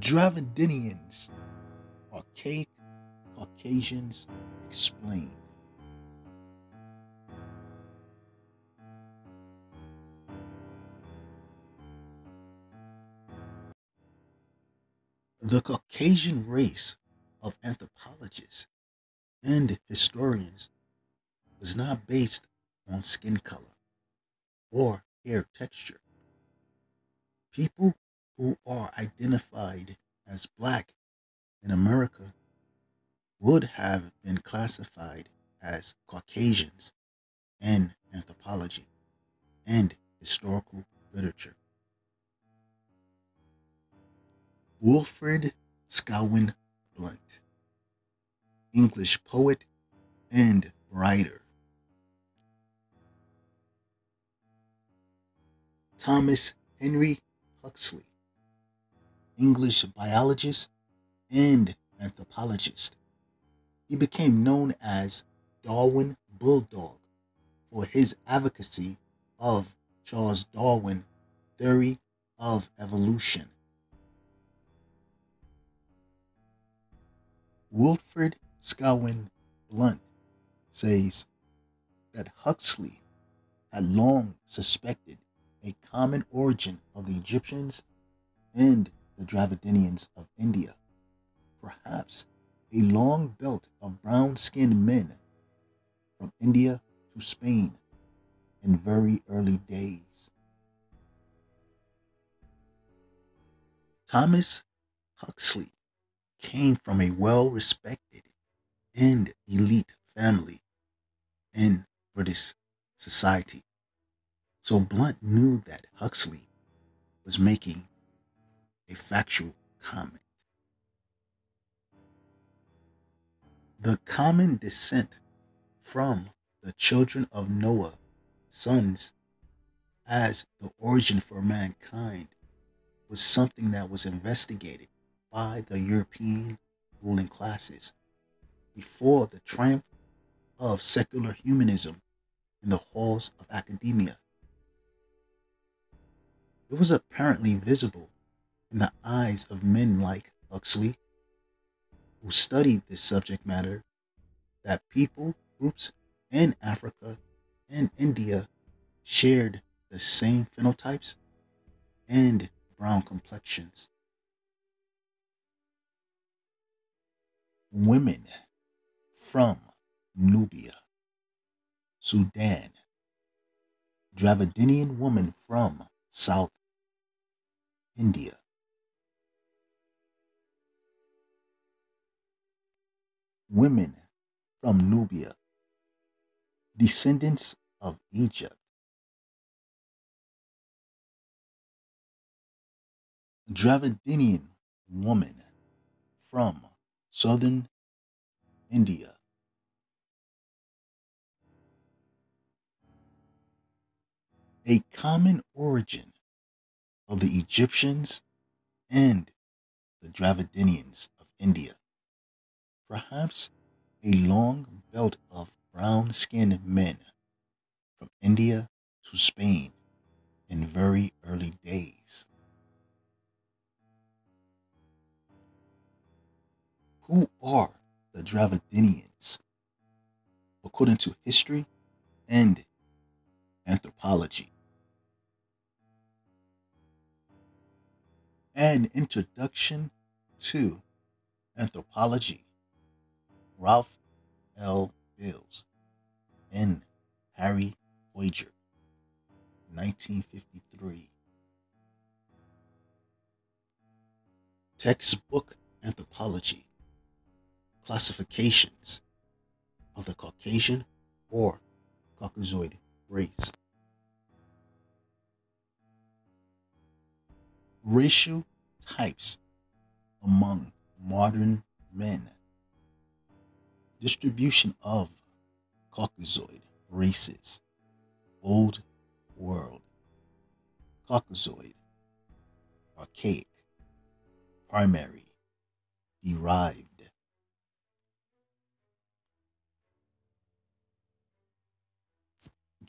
Dravidians, archaic Caucasians explained. The Caucasian race of anthropologists and historians was not based on skin color or hair texture. People who are identified as black in America would have been classified as Caucasians in anthropology and historical literature. Wilfred Scawen Blunt, English poet and writer. Thomas Henry Huxley, English biologist and anthropologist. He became known as Darwin Bulldog for his advocacy of Charles Darwin's theory of evolution. Wilfred Scawen Blunt says that Huxley had long suspected a common origin of the Egyptians and the Dravidians of India, perhaps a long belt of brown skinned men from India to Spain in very early days. Thomas Huxley came from a well respected and elite family in British society. So Blunt knew that Huxley was making a factual comment. The common descent from the children of Noah, sons, as the origin for mankind was something that was investigated by the European ruling classes before the triumph of secular humanism in the halls of academia. It was apparently visible in the eyes of men like Huxley, who studied this subject matter, that people, groups in Africa and India shared the same phenotypes and brown complexions. women from Nubia, Sudan, Dravidian woman from South India. Women from Nubia, descendants of Egypt. Dravidian woman from southern India. A common origin of the Egyptians and the Dravidians of India. Perhaps a long belt of brown skinned men from India to Spain in very early days. Who are the Dravidians according to history and anthropology? An introduction to anthropology. Ralph L. Beals and Harry Hoijer, 1953. Textbook Anthropology classifications of the Caucasian or Caucasoid race. Racial types among modern men. Distribution of Caucasoid races. Old World. Caucasoid. Archaic. Primary. Derived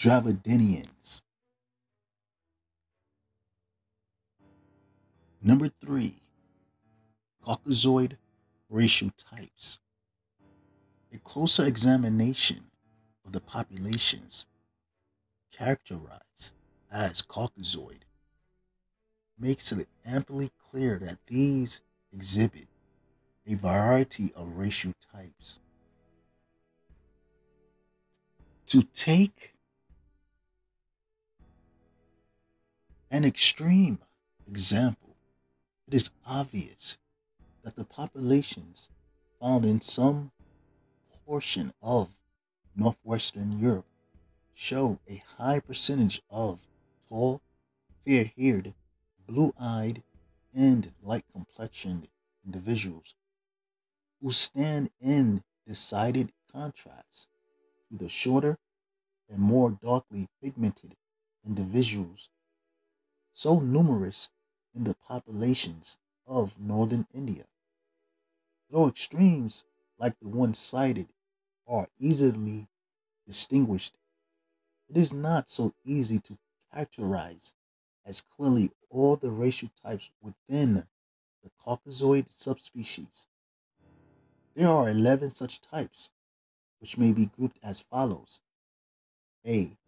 Dravidians. Number three, Caucasoid racial types. A closer examination of the populations characterized as Caucasoid makes it amply clear that these exhibit a variety of racial types. To take an extreme example, it is obvious that the populations found in some portion of northwestern Europe show a high percentage of tall, fair haired, blue eyed, and light complexioned individuals who stand in decided contrast to the shorter and more darkly pigmented individuals so numerous in the populations of northern India. Though extremes like the one cited are easily distinguished, it is not so easy to characterize as clearly all the racial types within the Caucasoid subspecies. There are 11 such types, which may be grouped as follows A.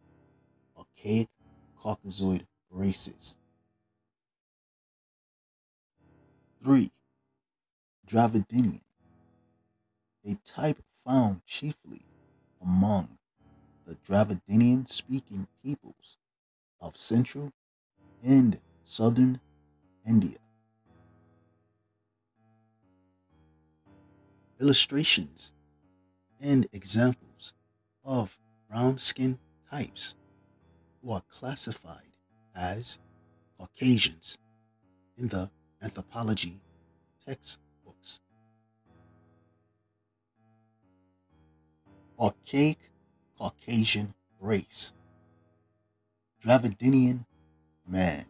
Archaic Caucasoid races. 3. Dravidian, a type found chiefly among the Dravidian speaking peoples of central and southern India. Illustrations and examples of brown skin types who are classified as Caucasians in the anthropology textbooks. Archaic Caucasian race. Dravidian man.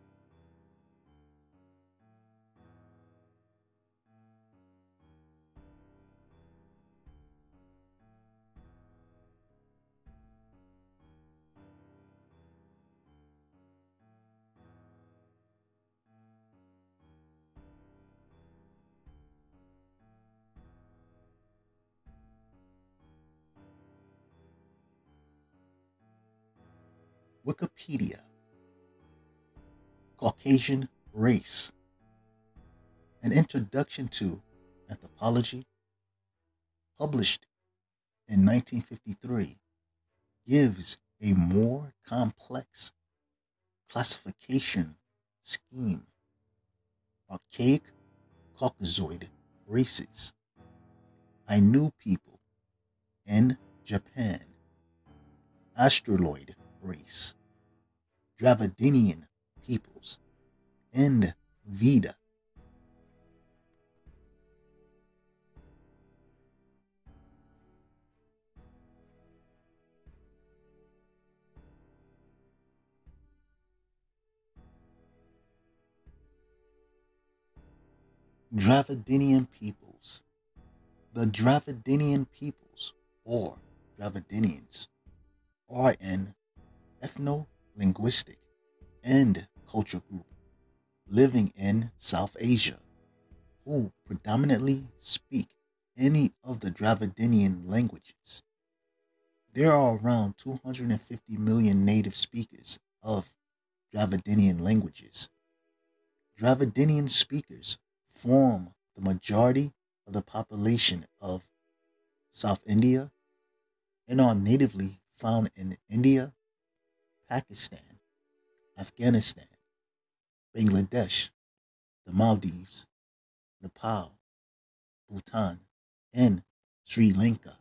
Wikipedia. Caucasian Race. An Introduction to Anthropology, published in 1953, gives a more complex classification scheme. Archaic Caucasoid races, Ainu people in Japan, Australoid race, Dravidian peoples, and Vedda. Dravidian peoples. The Dravidian peoples, or Dravidians, are an ethno-linguistic and cultural group living in South Asia who predominantly speak any of the Dravidian languages. There are around 250 million native speakers of Dravidian languages. Dravidian speakers form the majority of the population of South India and are natively found in India, Pakistan, Afghanistan, Bangladesh, the Maldives, Nepal, Bhutan, and Sri Lanka.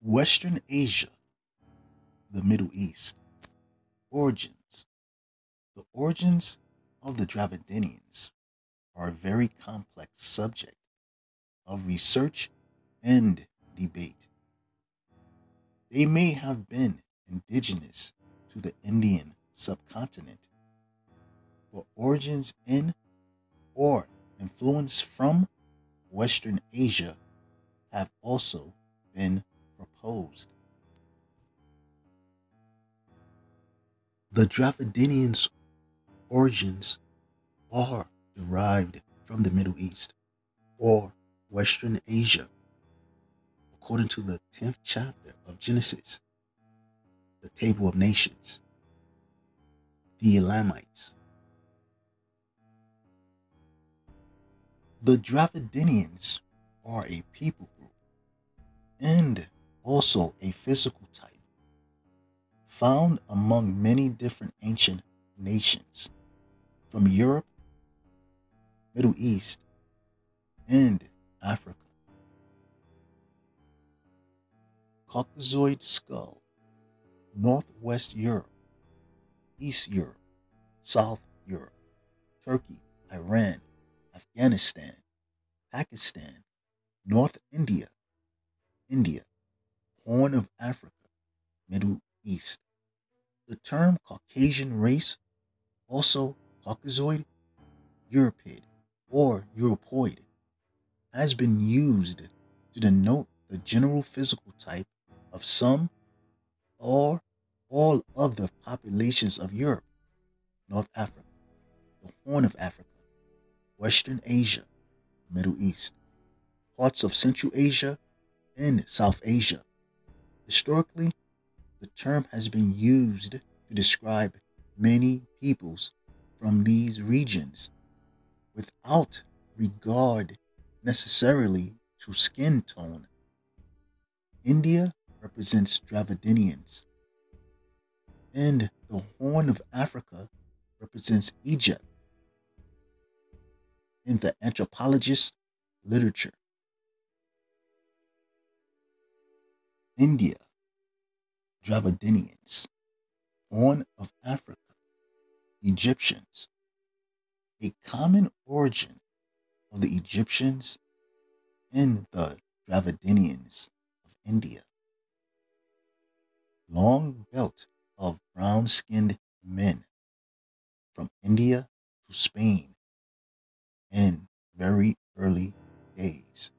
Western Asia, the Middle East. Origins. The origins of the Dravidians are a very complex subject of research and debate. They may have been indigenous to the Indian subcontinent, but origins in or influence from Western Asia have also been proposed. The Dravidians' origins are derived from the Middle East or Western Asia. According to the 10th chapter of Genesis, the Table of Nations, the Elamites. The Dravidians are a people group and also a physical type found among many different ancient nations from Europe, Middle East, and Africa. Caucasoid skull, Northwest Europe, East Europe, South Europe, Turkey, Iran, Afghanistan, Pakistan, North India, India, Horn of Africa, Middle East. The term Caucasian race, also Caucasoid, Europid, or Europoid, has been used to denote the general physical type of some or all other populations of Europe, North Africa, the Horn of Africa, Western Asia, Middle East, parts of Central Asia, and South Asia. Historically, the term has been used to describe many peoples from these regions without regard necessarily to skin tone. India represents Dravidians, and the Horn of Africa represents Egypt in the anthropologist literature. India Dravidians, Horn of Africa, Egyptians. A common origin of the Egyptians and the Dravidians of India long belt of brown skinned men from India to Spain in very early days.